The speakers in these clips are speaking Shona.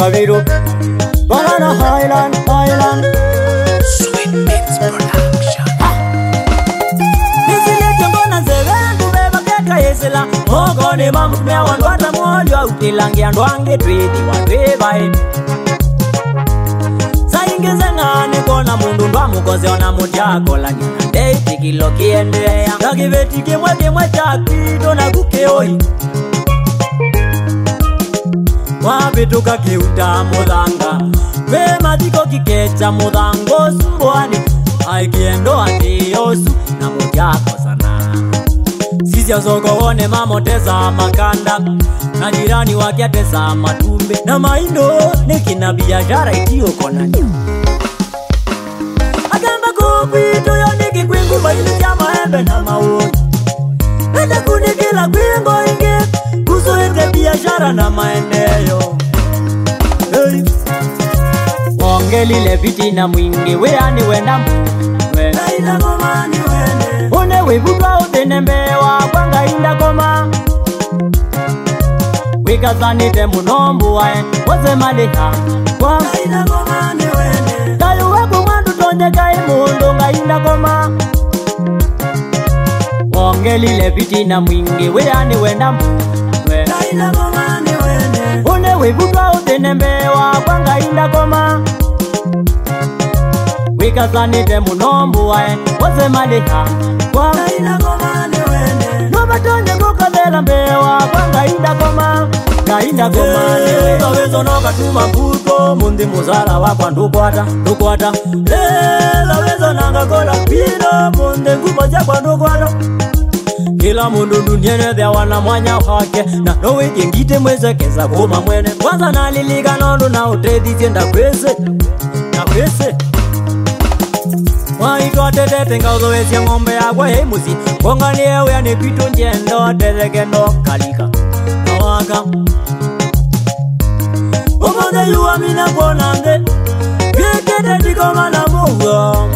kabiru bagana hailan hailan ogone mamumewa ndwata mwolya upilangia ndwange twiliwa twivae saingeze ng'ani kona mundu ndwamukoze ona mutyakola ginandeiti kilo kiendeya ngakiveti kimwe kimwe cakito na kukioi kambituka kiuta muthanga we mathiko kikecha muthango sumbwani aikiendo atiyosu na mujakosana sisi azoko wone mamoteza makanda na jirani wake ateza matumbe na maindo ni kina biashara itiyokonani agamba kupituyo na mauni kwingo ingi kusuite biashara na maendeleo ungelile vitina mwingi weani wena une wivuka utenembewa kwangainda koma wikazanite munombuwae wozemaliha kayu wekumwandu tonyekai mundu ngainda koma ongelile vitina mwingi weani wena une wivuka utenembewa kwangainda koma we. ikazanide munombuwae woze maliha nobatonyekokozela mbewa kwangaindakoma ngaindakomawezonobatuma mputo mundi muzala wakwa ndukwata ndukwata lelawezo nangakola pino mundi ngumo jakwa ndukwata kila mundu duniani wana mwanya wake na nowejengite mwezekeza kuma mwene kwanza nalilika nondu na utethithye ndakwese ndakwese Mwaitwa tetete nga uzowezia ng'ombe yagwa hei musi Kongaliewe anipito njendo tereke no kalika Mwaka Mwaka yuwa mina kwa nande Kekete tiko mana mwa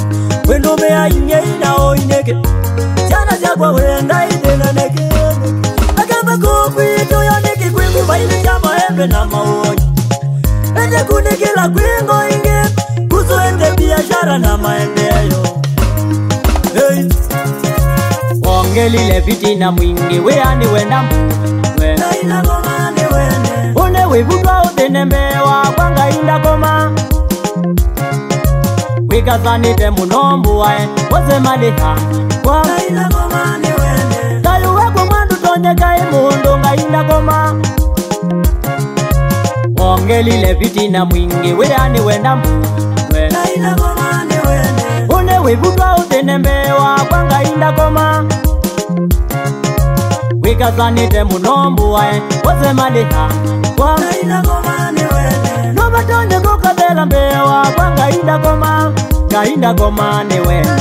Wendo mea inye ina o ineke Chana siya kwa wenda idena neke Akamba kukwito ya neke kwingu Baile cha maembe na maonyi Ete kunikila kwingo inge Kuzo ende biashara na maembe ngelile vitina mwingi weani wena une wivuka udinembewa kwanga indakoma wikazanite munombuwae wozemaliha kayuwekumwandutonyekai mundu nga indakoma ongelile vitina mwingi weani wena une wivuka udinembewa kwanga indakoma we ikazanite munombuwae kozemaniha novatonye kokabela mbeewa kwangaindagoma ngaindagoma niwene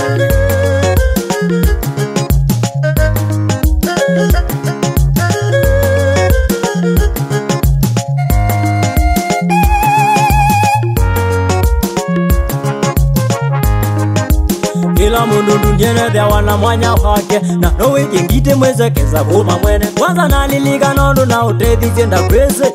kila mundu ndungene thyawana mwanya wake na nowikingite mwisekesa kuma mwene kwanza nalilika nondu na utethisye ndakwise